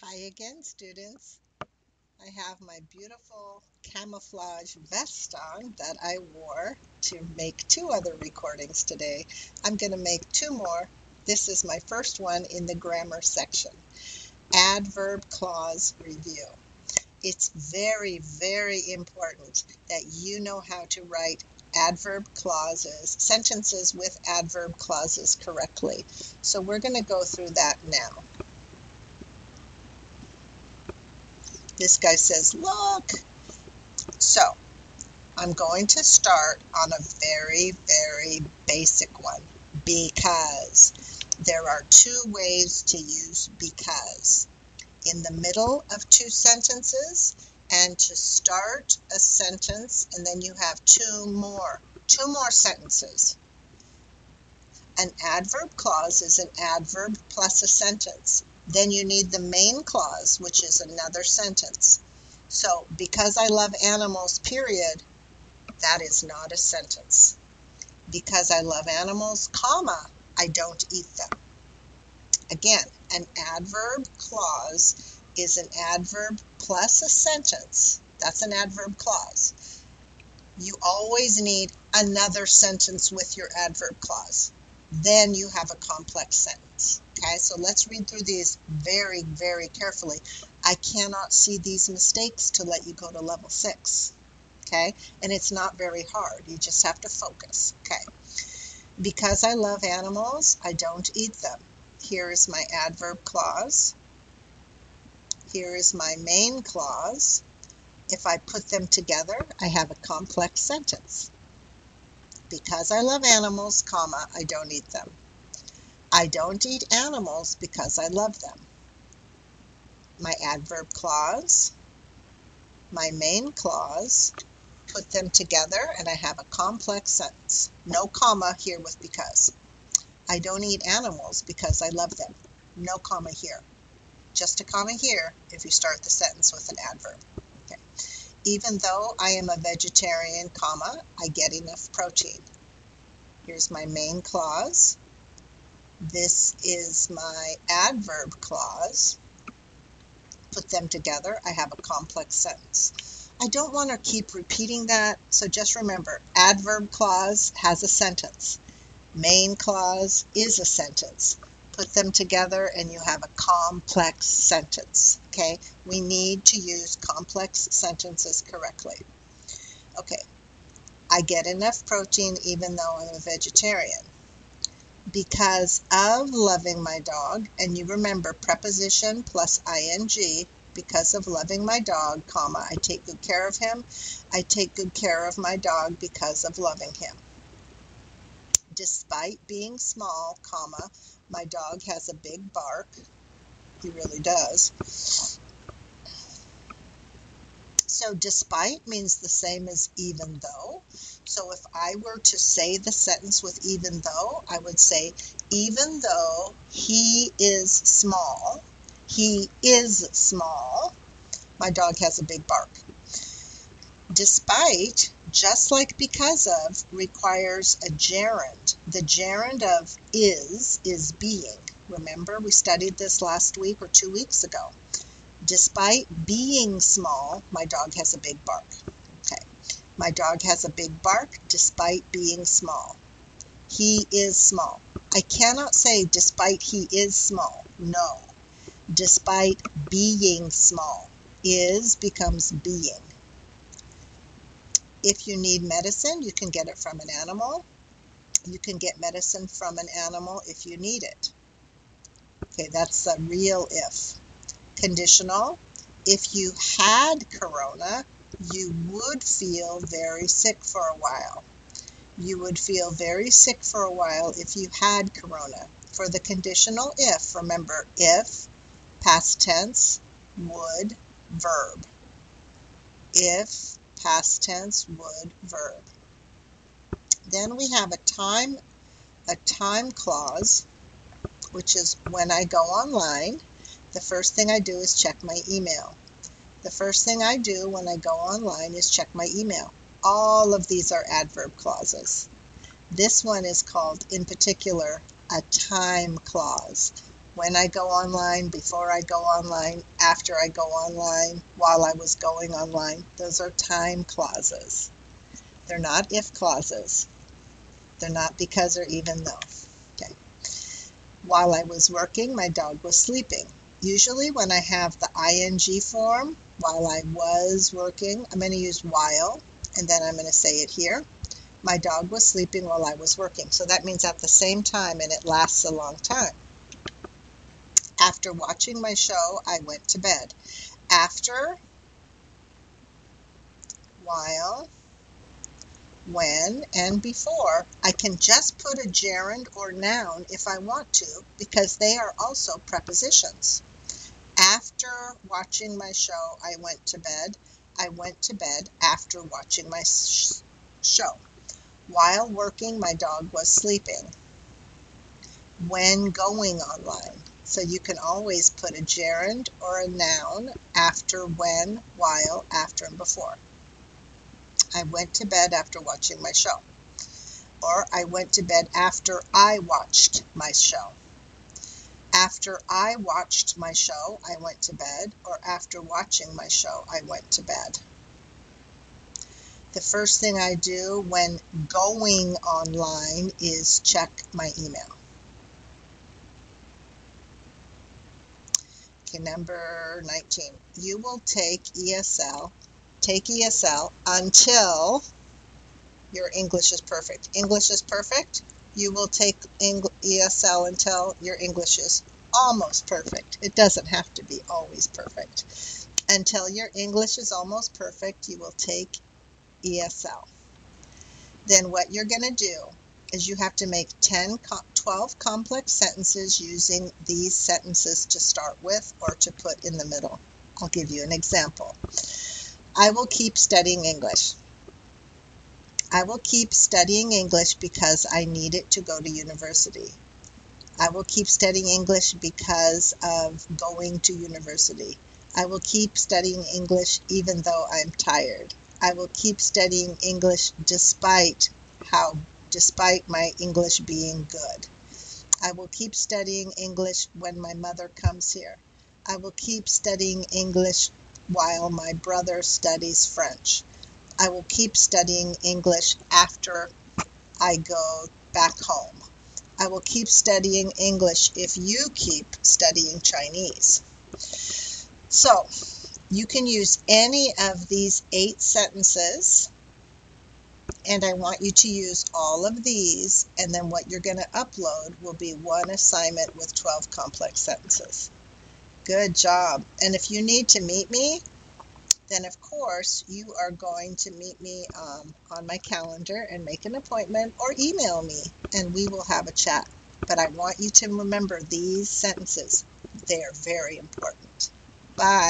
Hi again, students. I have my beautiful camouflage vest on that I wore to make two other recordings today. I'm going to make two more. This is my first one in the grammar section. Adverb clause review. It's very, very important that you know how to write adverb clauses, sentences with adverb clauses correctly. So we're going to go through that now. This guy says, look. So I'm going to start on a very, very basic one because there are two ways to use because. In the middle of two sentences and to start a sentence and then you have two more, two more sentences. An adverb clause is an adverb plus a sentence. Then you need the main clause, which is another sentence. So, because I love animals, period, that is not a sentence. Because I love animals, comma, I don't eat them. Again, an adverb clause is an adverb plus a sentence. That's an adverb clause. You always need another sentence with your adverb clause. Then you have a complex sentence. Okay, so let's read through these very, very carefully. I cannot see these mistakes to let you go to level six. Okay, and it's not very hard. You just have to focus. Okay, because I love animals, I don't eat them. Here is my adverb clause. Here is my main clause. If I put them together, I have a complex sentence. Because I love animals, comma, I don't eat them. I don't eat animals because I love them. My adverb clause, my main clause, put them together and I have a complex sentence. No comma here with because. I don't eat animals because I love them. No comma here. Just a comma here if you start the sentence with an adverb. Even though I am a vegetarian, comma, I get enough protein. Here's my main clause. This is my adverb clause. Put them together, I have a complex sentence. I don't want to keep repeating that, so just remember, adverb clause has a sentence. Main clause is a sentence. Put them together and you have a complex sentence, okay? We need to use complex sentences correctly. Okay, I get enough protein even though I'm a vegetarian because of loving my dog, and you remember preposition plus ing, because of loving my dog, comma, I take good care of him. I take good care of my dog because of loving him. Despite being small, comma, my dog has a big bark. He really does. So despite means the same as even though. So if I were to say the sentence with even though, I would say, even though he is small, he is small, my dog has a big bark. Despite, just like because of, requires a gerund. The gerund of is is being. Remember, we studied this last week or two weeks ago. Despite being small, my dog has a big bark. Okay. My dog has a big bark despite being small. He is small. I cannot say despite he is small. No. Despite being small. Is becomes being. If you need medicine, you can get it from an animal. You can get medicine from an animal if you need it. Okay, that's a real if conditional. If you had corona, you would feel very sick for a while. You would feel very sick for a while if you had corona. For the conditional if, remember if, past tense, would, verb. If, past tense, would, verb. Then we have a time, a time clause, which is when I go online the first thing I do is check my email. The first thing I do when I go online is check my email. All of these are adverb clauses. This one is called, in particular, a time clause. When I go online, before I go online, after I go online, while I was going online. Those are time clauses. They're not if clauses. They're not because or even though. Okay. While I was working, my dog was sleeping. Usually when I have the ing form, while I was working, I'm going to use while, and then I'm going to say it here. My dog was sleeping while I was working. So that means at the same time, and it lasts a long time. After watching my show, I went to bed. After, while, when, and before, I can just put a gerund or noun if I want to because they are also prepositions. After watching my show, I went to bed. I went to bed after watching my sh show. While working, my dog was sleeping. When going online, so you can always put a gerund or a noun after when, while, after, and before. I went to bed after watching my show. Or I went to bed after I watched my show. After I watched my show, I went to bed. Or after watching my show, I went to bed. The first thing I do when going online is check my email. Okay, number 19. You will take ESL, take ESL until your English is perfect. English is perfect. You will take ESL until your English is almost perfect. It doesn't have to be always perfect. Until your English is almost perfect, you will take ESL. Then what you're going to do is you have to make 10, 12 complex sentences using these sentences to start with or to put in the middle. I'll give you an example. I will keep studying English. I will keep studying English because I need it to go to university. I will keep studying English because of going to university. I will keep studying English even though I'm tired. I will keep studying English despite how despite my English being good. I will keep studying English when my mother comes here. I will keep studying English while my brother studies French. I will keep studying English after I go back home. I will keep studying English if you keep studying Chinese. So, you can use any of these eight sentences and I want you to use all of these and then what you're going to upload will be one assignment with 12 complex sentences. Good job. And if you need to meet me, then of course you are going to meet me um, on my calendar and make an appointment or email me and we will have a chat. But I want you to remember these sentences. They are very important. Bye.